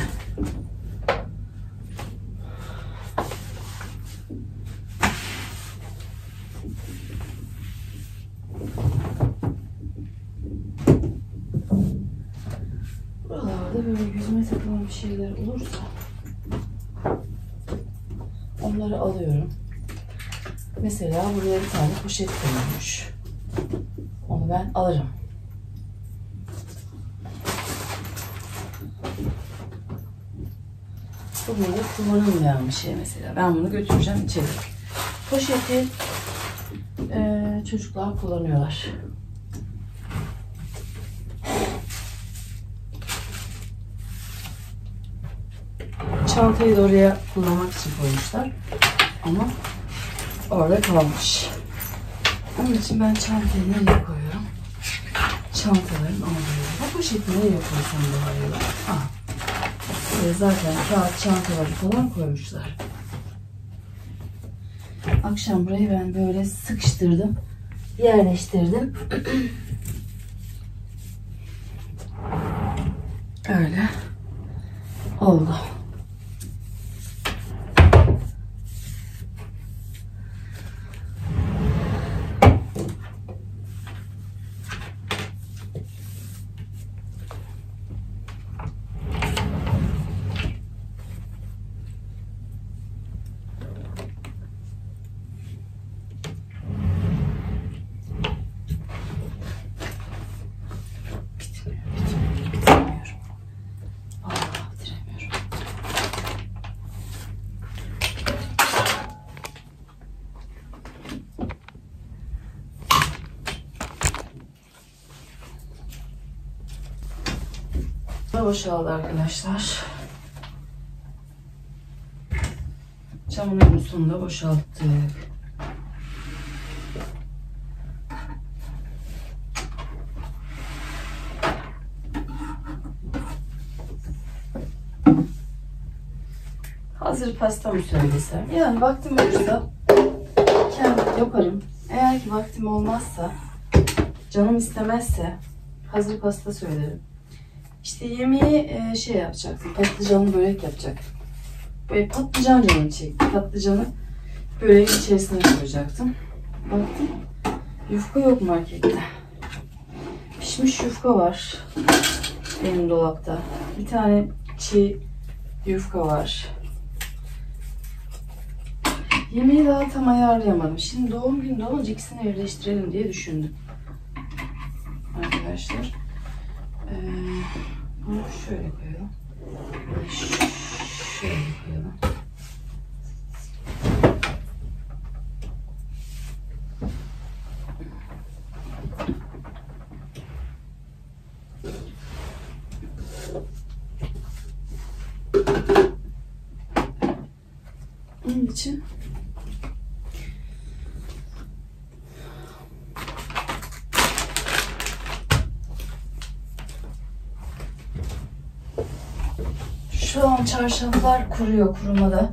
Buralarda böyle yüzüme takılan bir şeyler olursa onları alıyorum. Mesela buraya bir tane poşet konulmuş. Onu ben alırım. Bu burada kullanılmayan bir şey mesela. Ben bunu götüreceğim içeri. Poşeti eee, çocuklar kullanıyorlar. Çantayı da oraya kullanmak için koymuşlar. Ama orada kalmış. Onun için ben çantayı nereye koyuyorum? Çantaların oraya. Bu poşeti nereye koysam daha iyi olur? Ah. Zaten kağıt çantaları falan koymuşlar. Akşam burayı ben böyle sıkıştırdım. Yerleştirdim. [CLEARS THROAT] Öyle oldu. Boşaldı arkadaşlar. Camın sonunda boşalttık. Hazır pasta mı söylesem? Yani vaktim olursa kendim yaparım. Eğer ki vaktim olmazsa, canım istemezse hazır pasta söylerim. İşte yemeği e, şey yapacaktım. Patlıcanlı börek yapacaktım. Böyle patlıcan canım çekti. Patlıcanı böreğin içerisine koyacaktım. Baktım yufka yok markette. Pişmiş yufka var benim dolapta. Bir tane çiğ yufka var. Yemeği daha tam ayarlayamadım. Şimdi doğum günü olunca ikisini birleştirelim diye düşündüm. Arkadaşlar. Ee, bunu şöyle koyalım. Ş- Şöyle koyalım. Onun için Şu an çarşaflar kuruyor kurumada.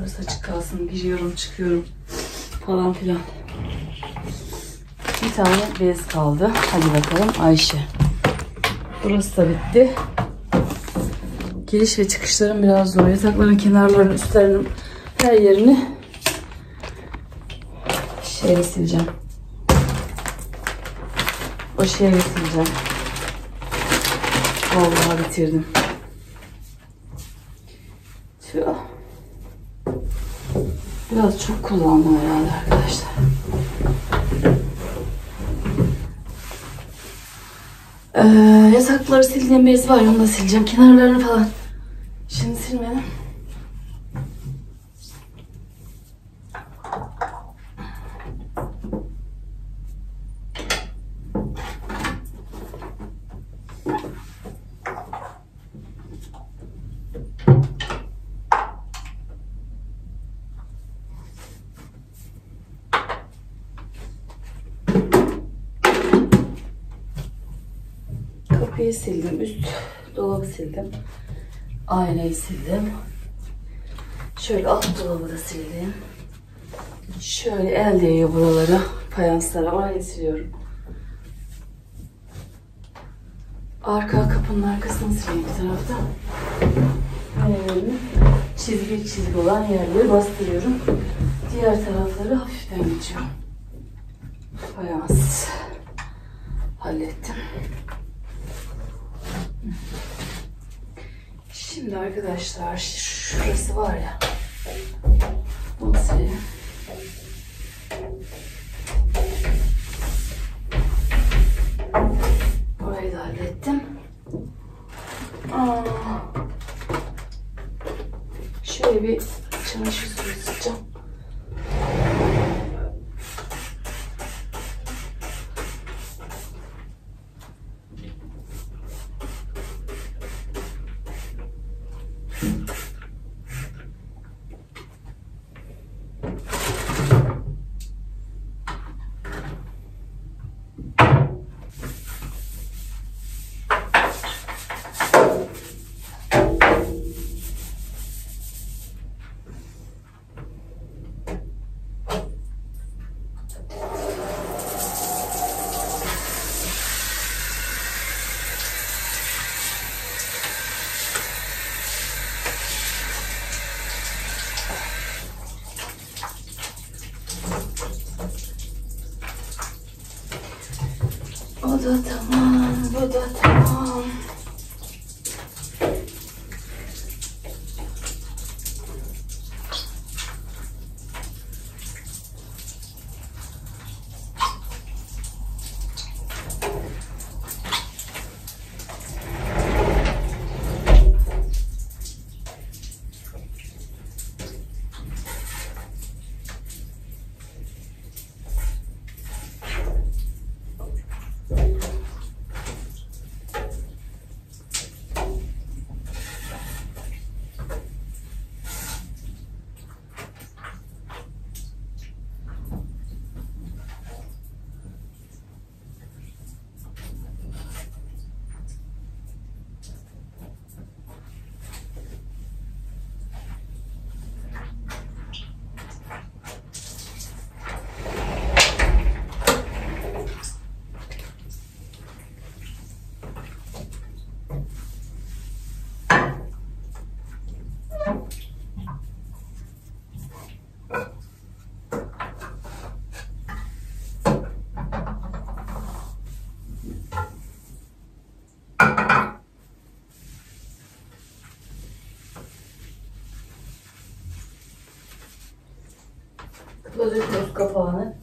Burası açık kalsın. Giriyorum, çıkıyorum falan filan. Bir tane bez kaldı. Hadi bakalım Ayşe. Burası da bitti. Giriş ve çıkışlarım biraz zor. Yatakların kenarlarını, üstlerinin her yerini şeyle sileceğim. O şeyle sileceğim. Vallahi bitirdim. Tüh. Biraz çok kullandım herhalde arkadaşlar. Ee, yatakları sildiğim bez var onu da sileceğim. Kenarlarını falan. Şimdi silmedim. Kapıyı sildim. Üst dolabı sildim. Aynayı sildim. Şöyle alt dolabı da sildim. Şöyle el değiyor buralara. Fayanslara. Orayı siliyorum. Arka kapının arkasını sileyim bir tarafta. Çizgi çizgi olan yerleri bastırıyorum. Diğer tarafları hafiften geçiyorum. Fayans hallettim. Şimdi arkadaşlar şurası var ya. Bunu sileyim. Orayı da hallettim. Aa, şöyle bir çamaşır suyu sıkacağım. Klozet kapağını.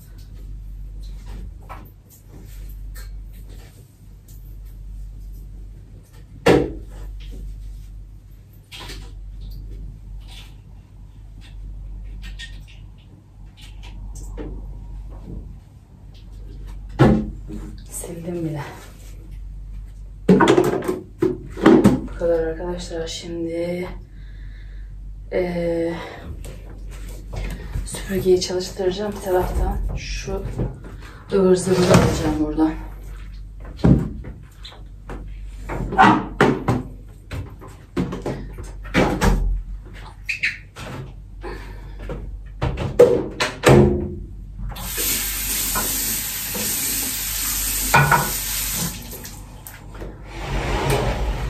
Sildim bile. Bu kadar arkadaşlar. Şimdi eee süpürgeyi çalıştıracağım bir taraftan. Şu ıvır zıvırı alacağım buradan.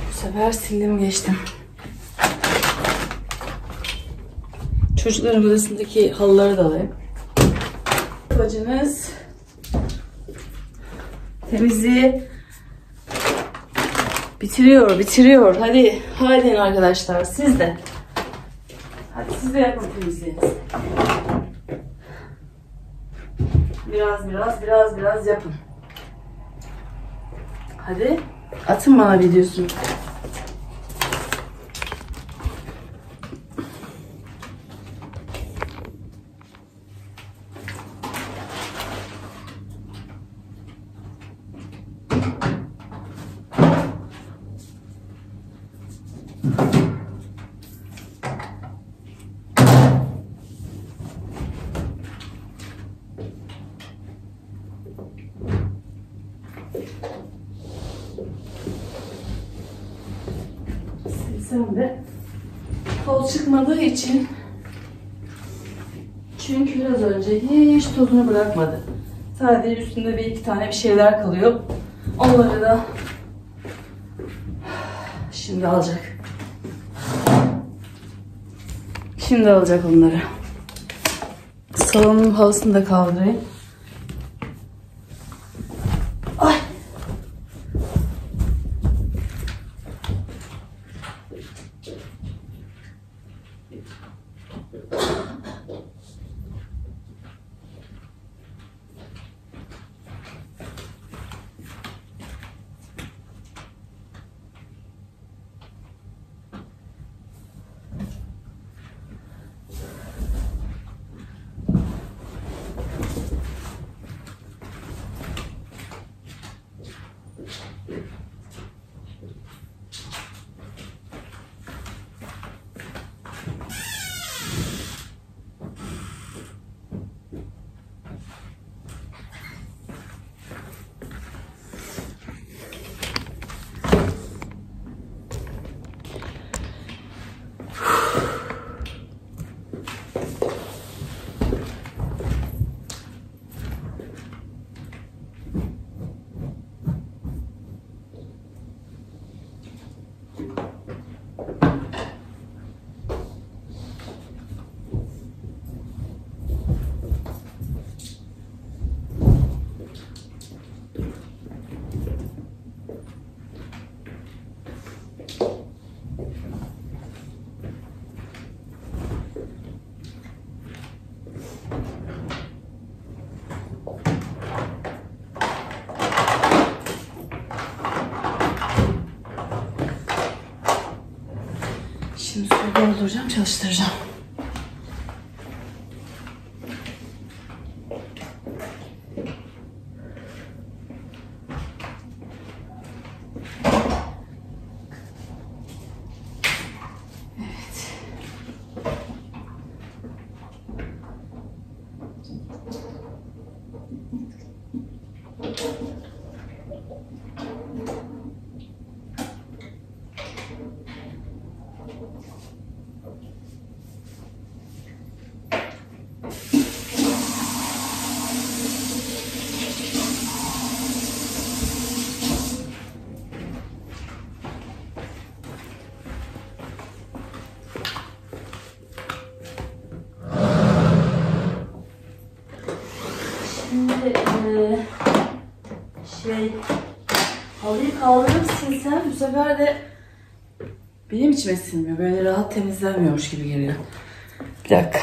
Bu sefer sildim geçtim. Çocukların odasındaki halıları da alayım. Bacınız temizliği bitiriyor, bitiriyor. Hadi, hadi arkadaşlar siz de. Hadi siz de yapın temizliğinizi. Biraz biraz biraz biraz yapın. Hadi atın bana videosunu. Silsem de toz çıkmadığı için çünkü biraz önce hiç tozunu bırakmadı. Sadece üstünde bir iki tane bir şeyler kalıyor. Onları da şimdi alacak. Şimdi alacak onları. Salonun halısını da kaldırayım. Ay. Şimdi suyu dolduracağım, çalıştıracağım. Şimdi eee, şey halıyı kaldırıp silsem bu sefer de benim içime sinmiyor. Böyle rahat temizlenmiyormuş gibi geliyor. Bir dakika.